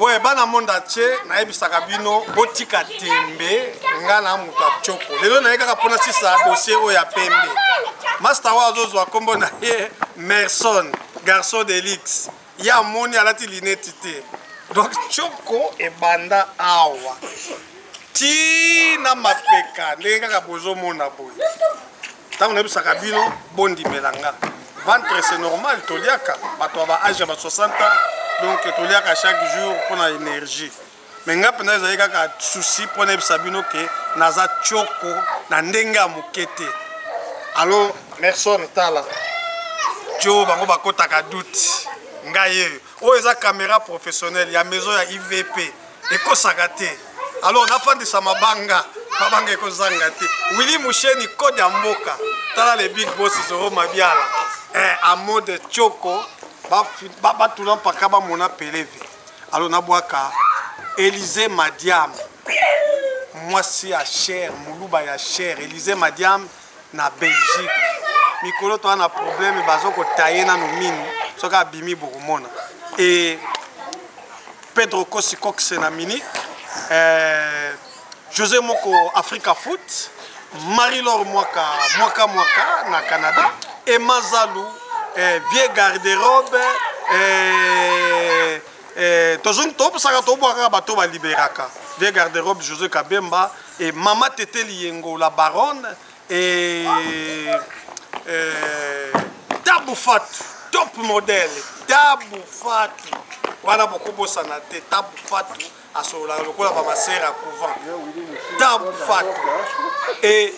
we bana monda ce nayebisaka bino botika tembe nga na moto ya coko lelo naye kaka mpona sisa dossier oyo ya pembe masta oyo azozwa nkombo na ye merson garçon delix ye amoni alati lineti te donc coko ebanda awa ti na mapeka ndenge kaka bozomona boye ntango nayebisaka bino bondimela nga ventre c'est normal toliaka bato ya baage ya ba 60 ans donc toliaka chaque jour mpo na énergie me ngai mpenza ezali kaka susi mpo nayebisa bino ke naza tioko na ndenge ya moke te alo merson tala jo bango bakotaka doute ngai yeyo oyo eza camera professionnel ya maison ya ivp ekosaka te alors nafandisa mabanga mabanga ekozanga te willi musheni code ya mboka tala le big boss zoro mabiala eh, a mode choko batuna mpaka bamona peleve alo nabwaka elize madiam mwasi ya cher moluba ya cher elize madiam na belgique mikolo toa na probleme bazokotaye nano minu soki abimi bokomona e pedro kosi coxe na munich eh, josé moko africa foot marilor mwaka mwaka mwaka na canada emazalu eh, vieux garderobe eh, Eh, tozongi tobosaka tobwakaka bato baliberaka vie garderobe josé kabemba e mama tete liyengo la baronne e, e tabu fatu top modele tabu fatu wana bokobosana te tabu fatu asololaka lokola bamasere ya couvent tabu fatu e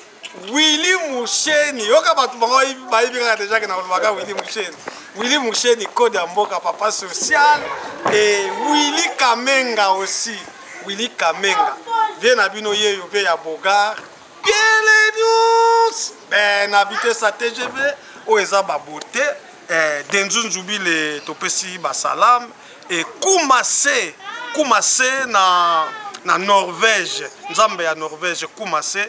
Willy Musheni yoka bato bango bayebi kaka deja ke nakolobaka Willy Musheni Willy Musheni code ya mboka papa social et Willy Kamenga aussi Willy Kamenga vie na bino yeyo vie ya Bogar Piele News ben na vitesse ya TGV oyo eza babote eh, Denzunzubile topesi basalame et Kumase Kumase na na Norvège nzambe ya Norvège Kumase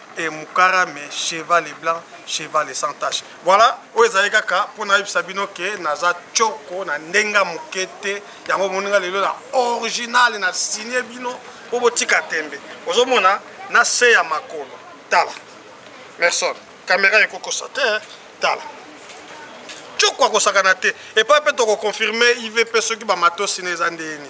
et mukara mais cheval et blanc cheval et sans tache voilà oyo ezali kaka mpo nayebisa bino ke naza tioko na ndenge ya moke te yango moninga lelo na original na signe bino mpo botika tembe ozomona na se ya makolo tala merson kamera ekokosa te eh. tala tioko akosakana te epai mpe tokoconfirme ivp soki bamatosi na eza ndeni